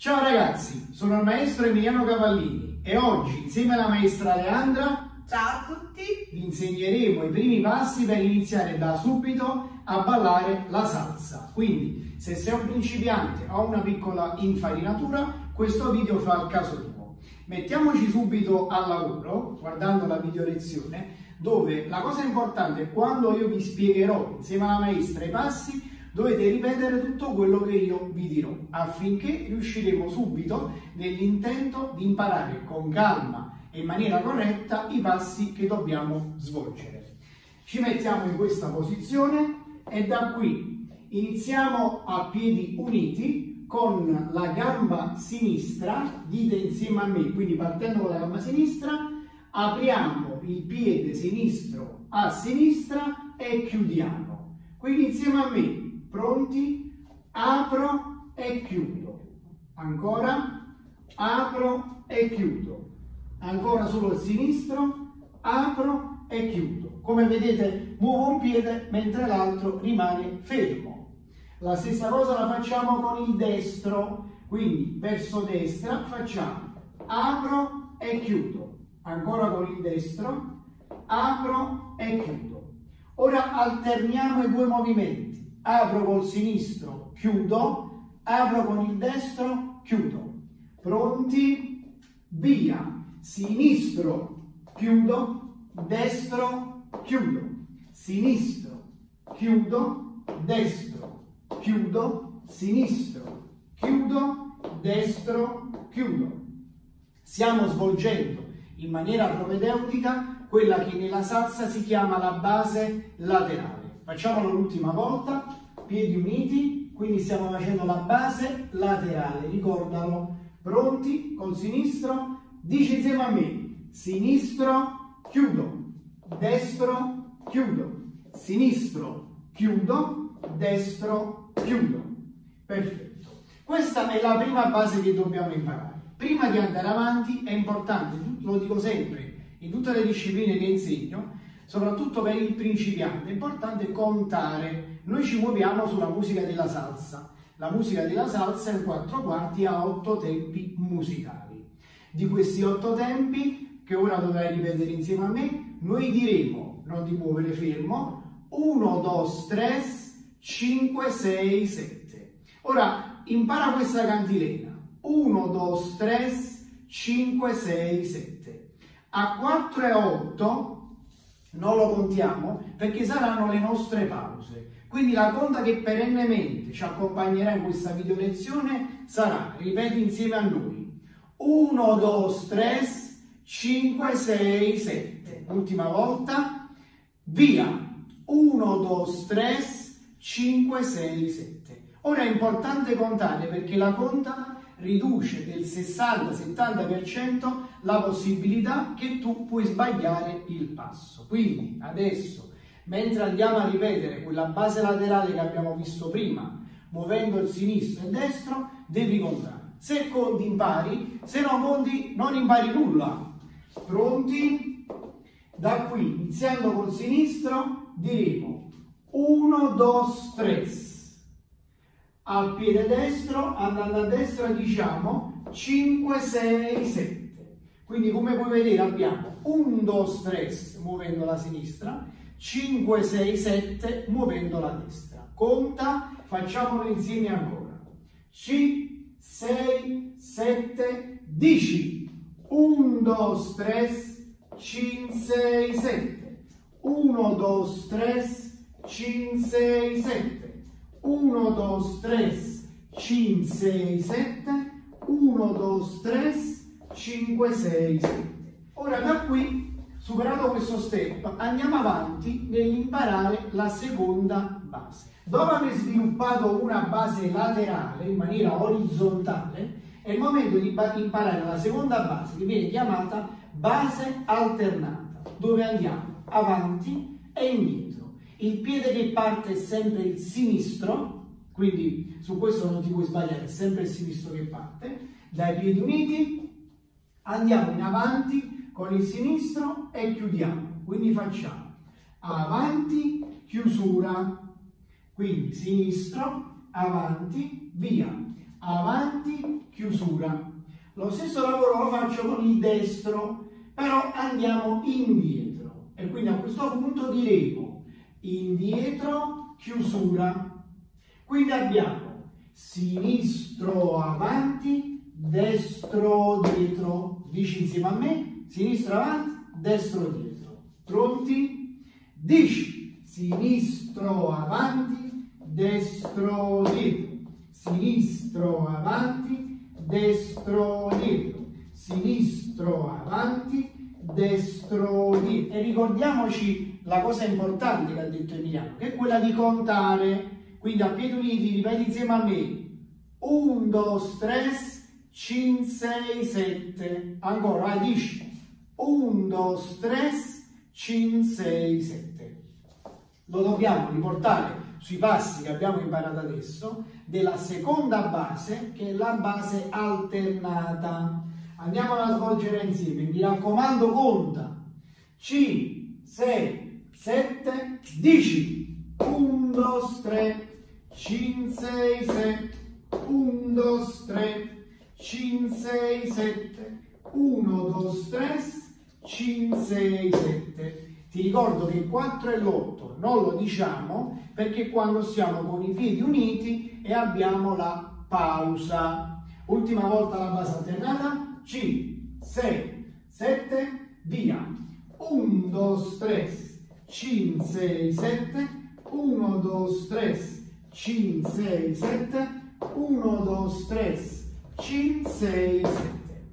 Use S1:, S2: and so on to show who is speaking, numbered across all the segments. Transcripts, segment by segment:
S1: Ciao ragazzi, sono il maestro Emiliano Cavallini e oggi insieme alla maestra Leandra
S2: Ciao a tutti!
S1: vi insegneremo i primi passi per iniziare da subito a ballare la salsa. Quindi se sei un principiante o una piccola infarinatura, questo video fa il caso tuo. Mettiamoci subito al lavoro guardando la video lezione dove la cosa importante è quando io vi spiegherò insieme alla maestra i passi dovete ripetere tutto quello che io vi dirò affinché riusciremo subito nell'intento di imparare con calma e in maniera corretta i passi che dobbiamo svolgere. Ci mettiamo in questa posizione e da qui iniziamo a piedi uniti con la gamba sinistra, dite insieme a me, quindi partendo dalla gamba sinistra, apriamo il piede sinistro a sinistra e chiudiamo. Quindi insieme a me, pronti? Apro e chiudo. Ancora, apro e chiudo. Ancora solo il sinistro, apro e chiudo. Come vedete muovo un piede mentre l'altro rimane fermo. La stessa cosa la facciamo con il destro, quindi verso destra facciamo apro e chiudo ancora con il destro, apro e chiudo. Ora alterniamo i due movimenti, apro col sinistro, chiudo, apro con il destro, chiudo. Pronti? Via! Sinistro, chiudo, destro, chiudo. Sinistro, chiudo, destro, chiudo, sinistro, chiudo, destro, chiudo. Stiamo svolgendo in maniera propedeutica quella che nella salsa si chiama la base laterale. Facciamolo l'ultima volta, piedi uniti, quindi stiamo facendo la base laterale, ricordalo. Pronti? Col sinistro, dici insieme a me, sinistro, chiudo, destro, chiudo, sinistro, chiudo, destro, chiudo. Perfetto. Questa è la prima base che dobbiamo imparare. Prima di andare avanti è importante, lo dico sempre, in tutte le discipline che insegno, soprattutto per il principiante, è importante contare. Noi ci muoviamo sulla musica della salsa. La musica della salsa in quattro quarti ha otto tempi musicali. Di questi otto tempi, che ora dovrai ripetere insieme a me, noi diremo, non di muovere fermo, 1, 2, 3, 5, 6, 7. Ora impara questa cantilena. 1, 2, 3, 5, 6, 7. A 4 e 8 non lo contiamo perché saranno le nostre pause. Quindi la conta che perennemente ci accompagnerà in questa video lezione sarà, ripeti insieme a noi, 1, 2, 3, 5, 6, 7. Ultima volta, via, 1, 2, 3, 5, 6, 7. Ora è importante contare perché la conta riduce del 60-70% la possibilità che tu puoi sbagliare il passo. Quindi adesso, mentre andiamo a ripetere quella base laterale che abbiamo visto prima, muovendo il sinistro e il destro, devi contare. Se conti impari, se non conti non impari nulla. Pronti? Da qui, iniziando col sinistro, diremo 1, 2, 3 al piede destro, andando a destra diciamo 5, 6, 7. Quindi come puoi vedere abbiamo 1, 2, 3 muovendo la sinistra, 5, 6, 7 muovendo la destra. Conta, facciamolo insieme ancora. 5, 6, 7, 10. 1, 2, 3, 5, 6, 7. 1, 2, 3, 5, 6, 7. 1, 2, 3, 5, 6, 7, 1, 2, 3, 5, 6, 7. Ora da qui, superato questo step, andiamo avanti nell'imparare la seconda base. Dopo aver sviluppato una base laterale in maniera orizzontale, è il momento di imparare la seconda base che viene chiamata base alternata, dove andiamo avanti e indietro il piede che parte è sempre il sinistro, quindi su questo non ti puoi sbagliare, è sempre il sinistro che parte, dai piedi uniti, andiamo in avanti con il sinistro e chiudiamo, quindi facciamo avanti, chiusura, quindi sinistro, avanti, via, avanti, chiusura. Lo stesso lavoro lo faccio con il destro, però andiamo indietro. E quindi a questo punto diremo indietro, chiusura. Quindi abbiamo sinistro avanti, destro dietro. Dici insieme a me, sinistro avanti, destro dietro. Pronti? Dici sinistro avanti, destro dietro. Sinistro avanti, destro dietro. Sinistro avanti, destro. E ricordiamoci la cosa importante che ha detto Emiliano, che è quella di contare. Quindi a piedi uniti ripeti insieme a me. 1, 2, 3, 5, 6, 7. Ancora, vai, dici. 1, 2, 3, 5, 6, 7. Lo dobbiamo riportare sui passi che abbiamo imparato adesso della seconda base che è la base alternata. Andiamola a svolgere insieme, mi raccomando conta. 5, 6, 7, 10. 1, 2, 3, 5, 6, 7. 1, 2, 3, 5, 6, 7. 1, 2, 3, 5, 6, 7. Ti ricordo che il 4 e l'8 non lo diciamo perché quando siamo con i piedi uniti e abbiamo la pausa. Ultima volta la base alternata. 5, 6, 7, via. 1, 2, 3, 5, 6, 7. 1, 2, 3, 5, 6, 7. 1, 2, 3, 5, 6, 7.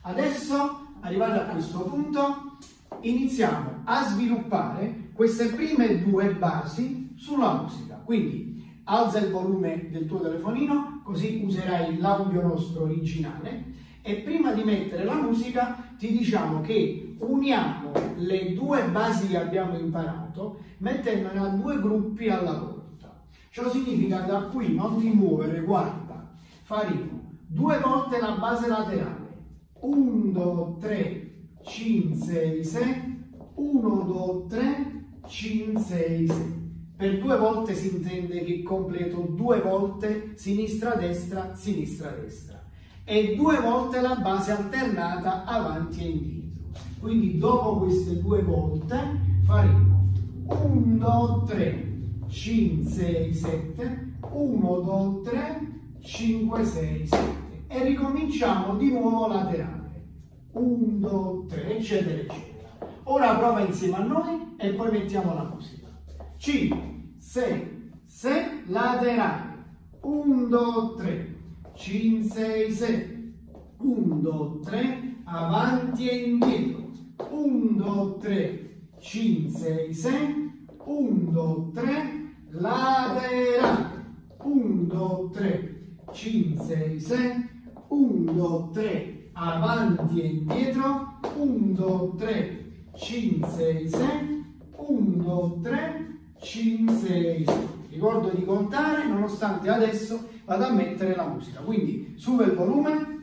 S1: Adesso arrivati a questo punto, iniziamo a sviluppare queste prime due basi sulla musica. Quindi alza il volume del tuo telefonino, così userai l'audio nostro originale e prima di mettere la musica ti diciamo che uniamo le due basi che abbiamo imparato mettendone a due gruppi alla volta. Ciò significa da qui non ti muovere, guarda, faremo due volte la base laterale 1, 2, 3, 5, 6, 7, 1, 2, 3, 5, 6, 7. Per due volte si intende che completo due volte sinistra-destra, sinistra-destra. E due volte la base alternata avanti e indietro. Quindi dopo queste due volte faremo 1, 2, 3, 5, 6, 7, 1, 2, 3, 5, 6, 7 e ricominciamo di nuovo laterale. 1, 2, 3, eccetera, eccetera. Ora prova insieme a noi e poi mettiamo la musica. 5, 6, 6, laterale. 1, 2, 3, 5, 6, 7. 1, 2, 3, avanti e indietro. 1, 2, 3, 5, 6, 7. 1, 2, 3, laterale. 1, 2, 3, 5, 6, 7. 1, 2, 3, avanti e indietro, 1, 2, 3, 5, 6, 6, 1, 2, 3, 5, 6, 6. Ricordo di contare nonostante adesso vado a mettere la musica, quindi sube il volume.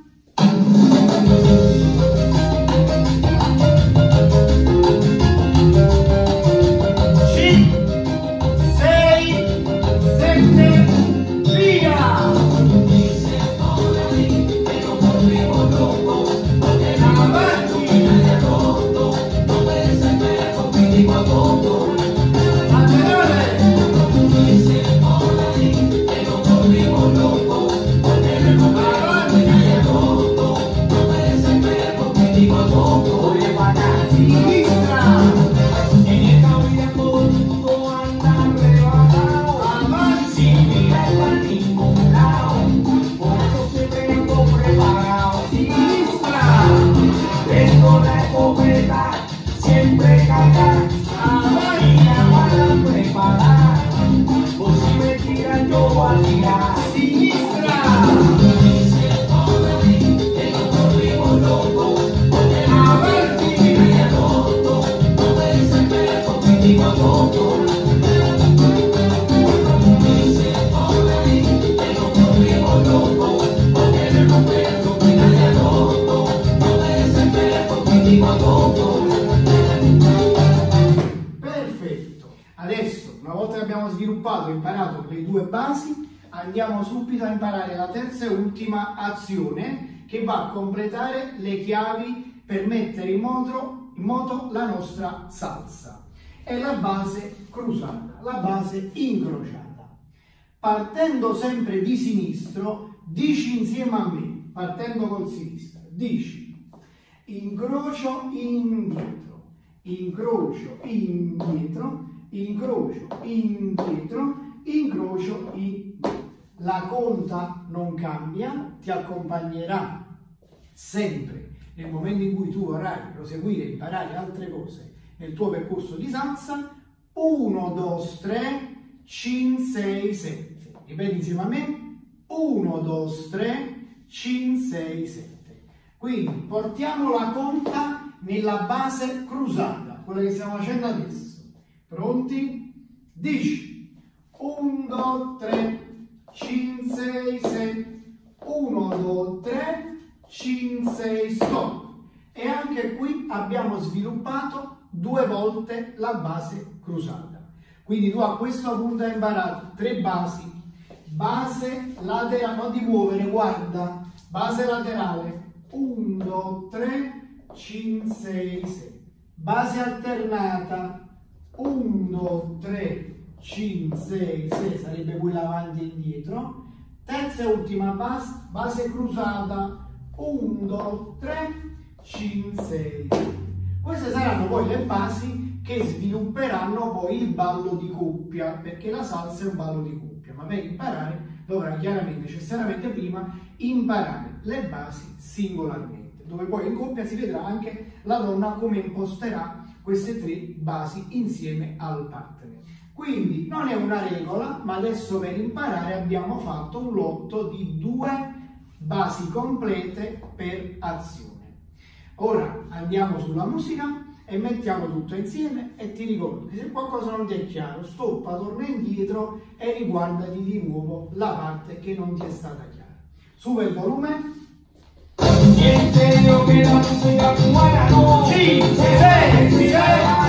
S1: E imparato le due basi, Andiamo subito a imparare la terza e ultima azione che va a completare le chiavi per mettere in moto, in moto la nostra salsa. È la base cruzata, la base incrociata. Partendo sempre di sinistro, dici insieme a me, partendo col sinistro, dici incrocio indietro, incrocio indietro, incrocio indietro, incrocio indietro. La conta non cambia, ti accompagnerà sempre nel momento in cui tu vorrai proseguire e imparare altre cose nel tuo percorso di salsa. 1, 2, 3, 5, 6, 7. Ripeti insieme a me. 1, 2, 3, 5, 6, 7. Quindi portiamo la conta nella base cruzata, quella che stiamo facendo adesso. Pronti? 10. 1, 2, 3, 5, 6, 7. 1, 2, 3, 5, 6, stop. E anche qui abbiamo sviluppato due volte la base cruzata. Quindi tu a questo punto hai imparato tre basi. Base laterale, non ti muovere, guarda. Base laterale, 1, 2, 3, 5, 6, 7. Base alternata, 1, 2, 3, 5, 6, 6, sarebbe quella avanti e indietro. Terza e ultima base, base cruzata, 1, 2, 3, 5, 6. Queste saranno poi le basi che svilupperanno poi il ballo di coppia, perché la salsa è un ballo di coppia, ma per imparare dovrà chiaramente, necessariamente prima, imparare le basi singolarmente, dove poi in coppia si vedrà anche la donna come imposterà queste tre basi insieme al partner. Quindi non è una regola, ma adesso per imparare abbiamo fatto un lotto di due basi complete per azione. Ora andiamo sulla musica e mettiamo tutto insieme e ti ricordo che se qualcosa non ti è chiaro, stoppa, torna indietro e riguardati di nuovo la parte che non ti è stata chiara. Sube il volume.
S2: Niente io che la musica buona no
S1: 5, 6, 7,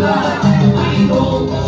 S1: I hold.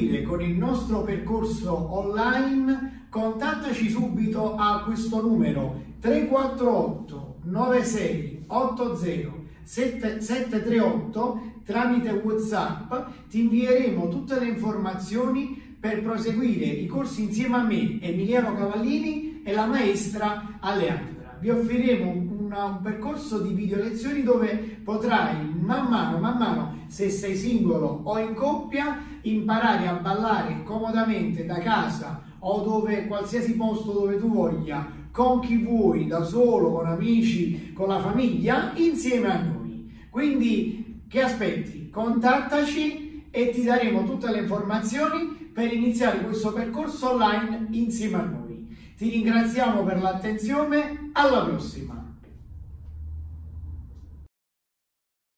S1: Proseguire con il nostro percorso online, contattaci subito a questo numero 348 96 80 738 tramite WhatsApp. Ti invieremo tutte le informazioni per proseguire i corsi insieme a me, Emiliano Cavallini e la maestra Aleandra. Vi offriremo un percorso di video lezioni dove potrai man mano, man mano, se sei singolo o in coppia, imparare a ballare comodamente da casa o dove qualsiasi posto dove tu voglia, con chi vuoi, da solo, con amici, con la famiglia, insieme a noi. Quindi che aspetti? Contattaci e ti daremo tutte le informazioni per iniziare questo percorso online insieme a noi. Ti ringraziamo per l'attenzione, alla prossima!